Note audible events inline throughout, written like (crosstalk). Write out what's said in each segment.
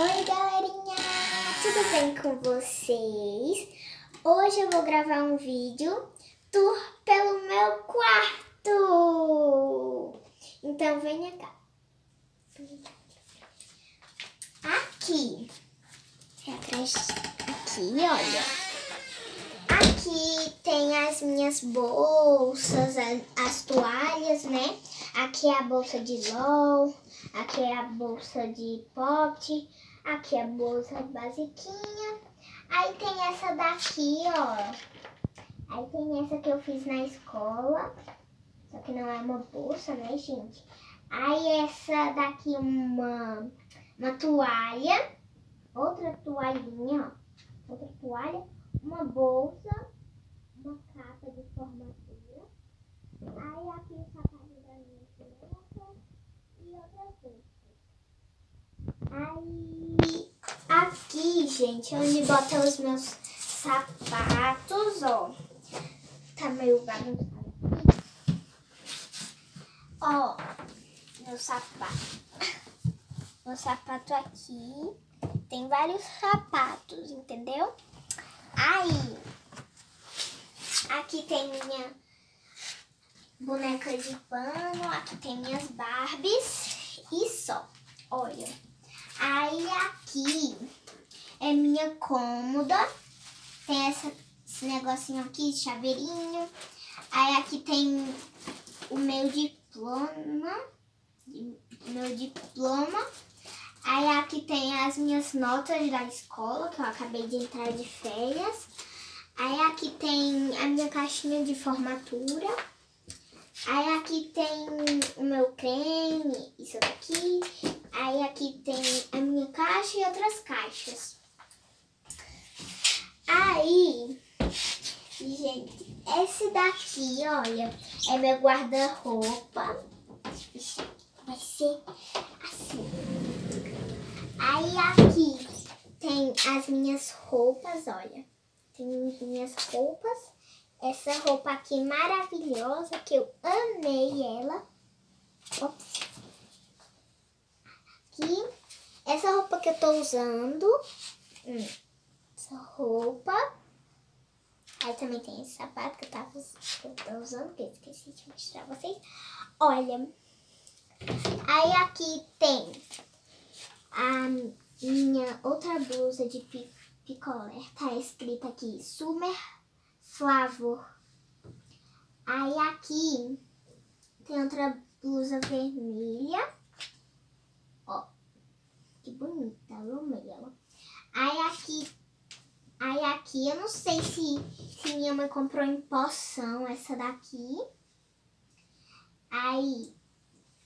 Oi, galerinha! Tudo bem com vocês? Hoje eu vou gravar um vídeo tour pelo meu quarto. Então venha cá. Aqui. É atrás. Aqui, olha. Aqui tem as minhas bolsas, as toalhas, né? Aqui é a bolsa de LOL, aqui é a bolsa de pop, aqui é a bolsa basiquinha. Aí tem essa daqui, ó. Aí tem essa que eu fiz na escola, só que não é uma bolsa, né, gente? Aí essa daqui uma, uma toalha, outra toalhinha, ó. Outra toalha, uma bolsa, uma capa de formatura. Aí aqui o sapato e outras Aí, aqui, gente, onde bota os meus sapatos, ó. Tá meio bagunçado. Ó, meu sapato. Meu sapato aqui. Tem vários sapatos, entendeu? Aí, aqui tem minha boneca de pano. Aqui tem minhas Barbies e só. Olha. Aí aqui é minha cômoda. Tem essa, esse negocinho aqui, chaveirinho. Aí aqui tem o meu diploma. Meu diploma. Aí aqui tem as minhas notas da escola, que eu acabei de entrar de férias. Aí aqui tem a minha caixinha de formatura. Aí aqui tem o meu creme, isso daqui. Aí aqui tem a minha caixa e outras caixas. Aí, gente, esse daqui, olha, é meu guarda-roupa. Vai ser assim. Aí aqui tem as minhas roupas, olha. Tem as minhas roupas essa roupa aqui maravilhosa, que eu amei ela. Ops. Aqui, essa roupa que eu tô usando. Hum, essa roupa. Aí também tem esse sapato que eu, tava, que eu tô usando, que eu esqueci de mostrar pra vocês. Olha. Aí aqui tem a minha outra blusa de picolé. Tá escrita aqui, Summer Flavor. Aí aqui tem outra blusa vermelha. Que bonita, eu amei ela. Aí aqui, aí aqui, eu não sei se, se minha mãe comprou em poção essa daqui. Aí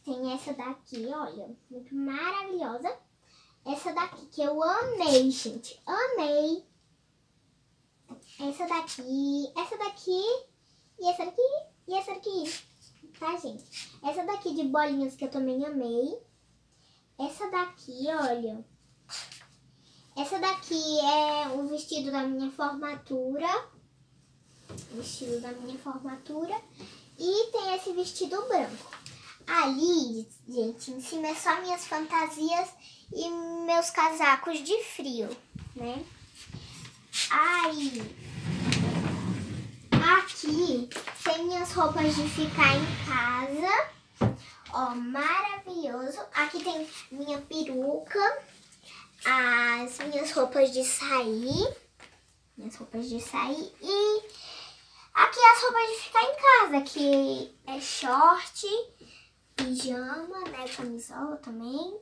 tem essa daqui, olha, muito maravilhosa. Essa daqui que eu amei, gente, amei essa daqui, essa daqui e essa daqui e essa daqui, tá, gente? Essa daqui de bolinhas que eu também amei. Essa daqui, olha. Essa daqui é o vestido da minha formatura. Vestido da minha formatura. E tem esse vestido branco. Ali, gente, em cima é só minhas fantasias e meus casacos de frio, né? Aí, aqui tem minhas roupas de ficar em casa. Ó, maravilhoso. Aqui tem minha peruca, as minhas roupas de sair. Minhas roupas de sair. E aqui as roupas de ficar em casa, que é short, pijama, né, camisola também.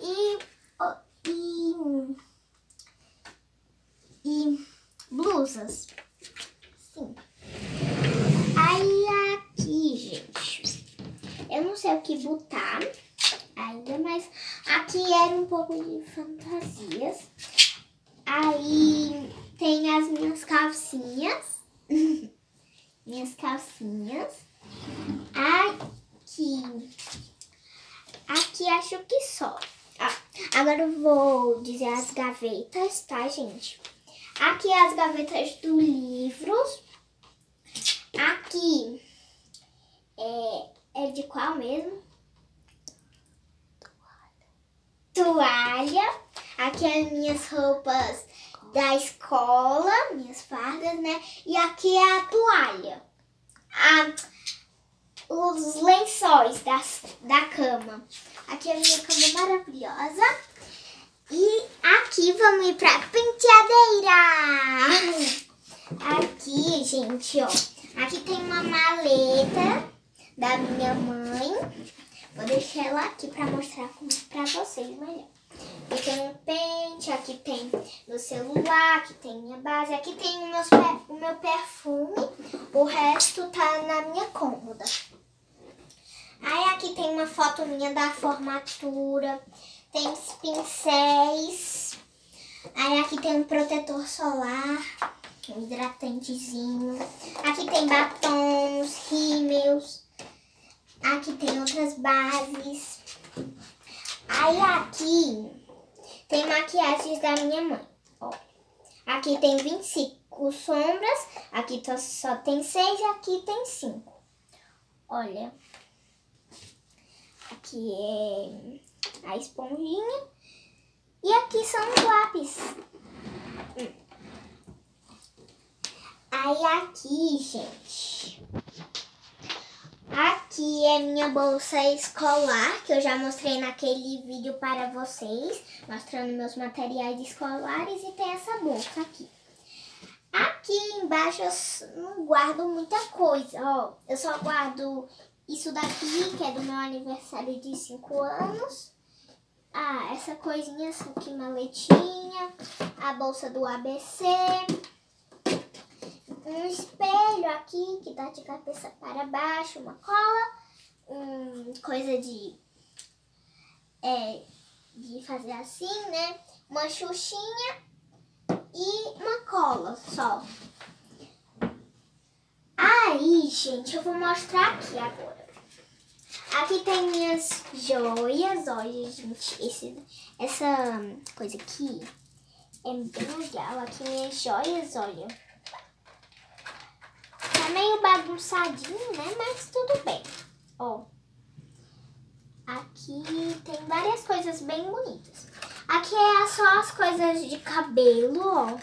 E, e e blusas. Sim. Aí aqui, gente, que botar ainda, mas aqui era um pouco de fantasias. Aí tem as minhas calcinhas. (laughs) minhas calcinhas. Aqui. Aqui acho que só. Ah, agora eu vou dizer as gavetas, tá, gente? Aqui as gavetas do livros. Aqui é, é de qual mesmo? Toalha. Toalha. Aqui as minhas roupas da escola, minhas fardas, né? E aqui é a toalha. A, os lençóis das, da cama. Aqui é a minha cama maravilhosa. E aqui vamos ir pra penteadeira. (laughs) Aqui, gente, ó. Aqui tem uma maleta da minha mãe. Vou deixar ela aqui pra mostrar pra vocês melhor. Aqui tem um pente, aqui tem meu celular, aqui tem minha base, aqui tem o meu, o meu perfume, o resto tá na minha cômoda. Aí aqui tem uma foto minha da formatura, tem os pincéis, aí aqui tem um protetor solar, um hidratantezinho, aqui tem batons, rímels, aqui tem outras bases. Aí aqui tem maquiagens da minha mãe. Ó. Aqui tem 25 sombras, aqui só tem 6 e aqui tem 5. Olha. Aqui é a esponjinha. E aqui são os lápis. Aí aqui, gente, Aqui é minha bolsa escolar, que eu já mostrei naquele vídeo para vocês, mostrando meus materiais escolares e tem essa bolsa aqui. Aqui embaixo eu não guardo muita coisa, ó. Eu só guardo isso daqui, que é do meu aniversário de 5 anos. Ah, essa coisinha assim, que maletinha, a bolsa do ABC, um espelho aqui que tá de cabeça para baixo, uma cola, um, coisa de, é, de fazer assim, né? Uma xuxinha e uma cola só. Aí, gente, eu vou mostrar aqui agora. Aqui tem minhas joias, olha, gente, esse, essa coisa aqui é bem legal. Aqui minhas joias, olha. Tá meio bagunçadinho, né? Mas tudo bem. Ó. Aqui tem várias coisas bem bonitas. Aqui é só as coisas de cabelo, ó.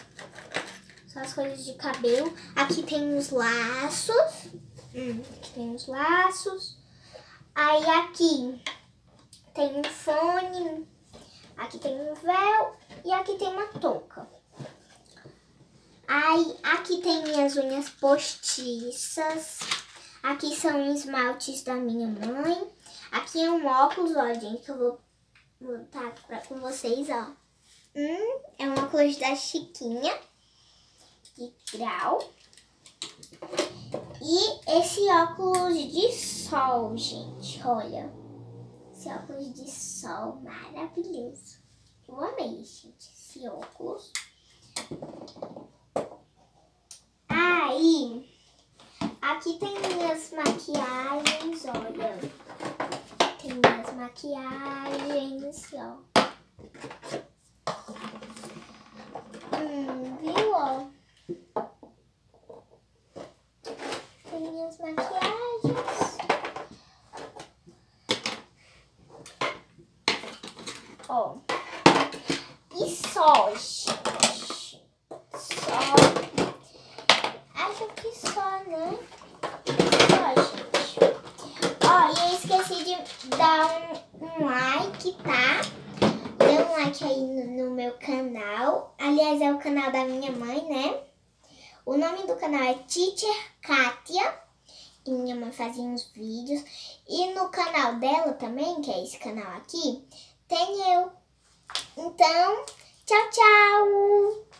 Só as coisas de cabelo. Aqui tem os laços. Hum, aqui tem os laços. Aí aqui tem um fone. Aqui tem um véu. E aqui tem uma touca. Aí, aqui tem minhas unhas postiças. Aqui são esmaltes da minha mãe. Aqui é um óculos, ó, gente, que eu vou botar pra, com vocês, ó. Hum, é um óculos da Chiquinha, de grau. E esse óculos de sol, gente, olha. Esse óculos de sol maravilhoso. Eu amei, gente, esse óculos. Aí, aqui tem minhas maquiagens, olha. Tem minhas maquiagens, ó. Hum, viu, ó? Tem minhas maquiagens. Ó. E só, like aí no, no, meu canal. Aliás, é o canal da minha mãe, né? O nome do canal é Teacher Katia. E minha mãe fazia uns vídeos. E no canal dela também, que é esse canal aqui, tem eu. Então, tchau, tchau!